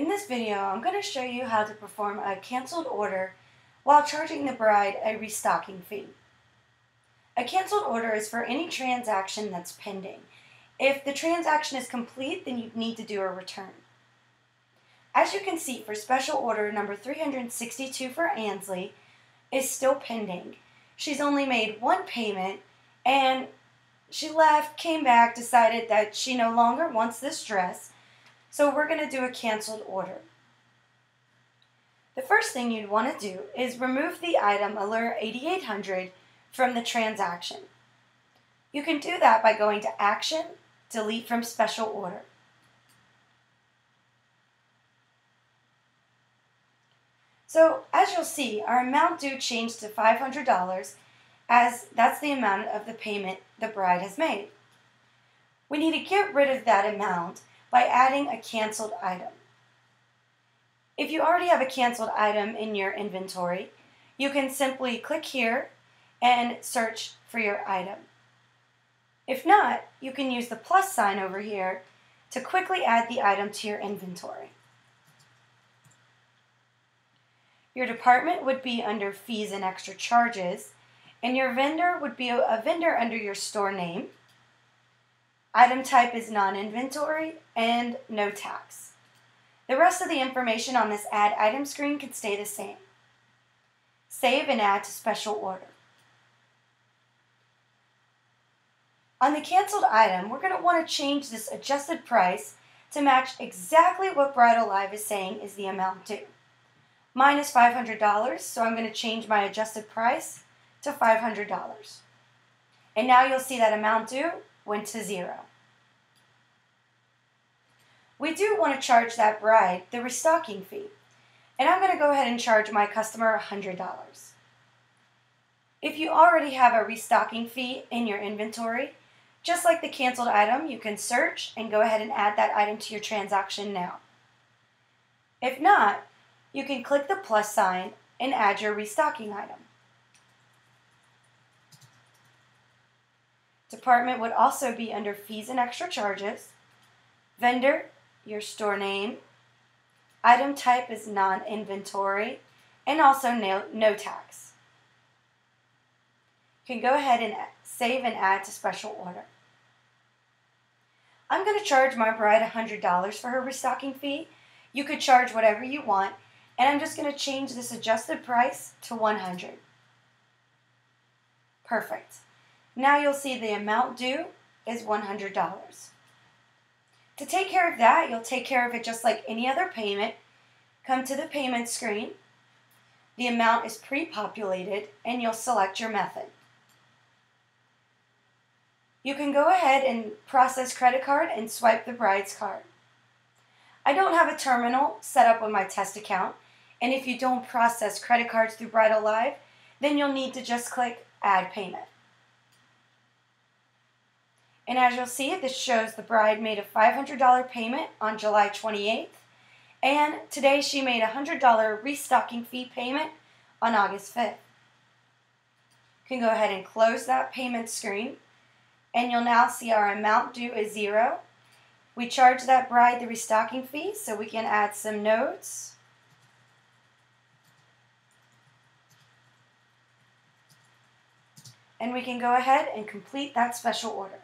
In this video, I'm going to show you how to perform a canceled order while charging the bride a restocking fee. A canceled order is for any transaction that's pending. If the transaction is complete, then you need to do a return. As you can see, for special order number 362 for Ansley is still pending. She's only made one payment and she left, came back, decided that she no longer wants this dress so we're going to do a canceled order. The first thing you'd want to do is remove the item Alert 8800 from the transaction. You can do that by going to Action, Delete from Special Order. So as you'll see, our amount due changed to $500 as that's the amount of the payment the bride has made. We need to get rid of that amount by adding a canceled item. If you already have a canceled item in your inventory, you can simply click here and search for your item. If not, you can use the plus sign over here to quickly add the item to your inventory. Your department would be under fees and extra charges, and your vendor would be a vendor under your store name. Item type is non-inventory and no tax. The rest of the information on this add item screen can stay the same. Save and add to special order. On the canceled item, we're going to want to change this adjusted price to match exactly what BridalLive is saying is the amount due. Mine is $500, so I'm going to change my adjusted price to $500. And now you'll see that amount due went to zero. We do want to charge that bride the restocking fee, and I'm going to go ahead and charge my customer $100. If you already have a restocking fee in your inventory, just like the canceled item, you can search and go ahead and add that item to your transaction now. If not, you can click the plus sign and add your restocking item. Department would also be under fees and extra charges. Vendor, your store name. Item type is non-inventory and also no, no tax. You can go ahead and save and add to special order. I'm going to charge my bride $100 for her restocking fee. You could charge whatever you want, and I'm just going to change this adjusted price to 100. Perfect. Now you'll see the amount due is $100. To take care of that, you'll take care of it just like any other payment. Come to the payment screen. The amount is pre-populated and you'll select your method. You can go ahead and process credit card and swipe the bride's card. I don't have a terminal set up on my test account, and if you don't process credit cards through BridalLive, then you'll need to just click Add Payment. And as you'll see, this shows the bride made a $500 payment on July 28th, and today she made a $100 restocking fee payment on August 5th. You can go ahead and close that payment screen, and you'll now see our amount due is zero. We charge that bride the restocking fee, so we can add some notes. And we can go ahead and complete that special order.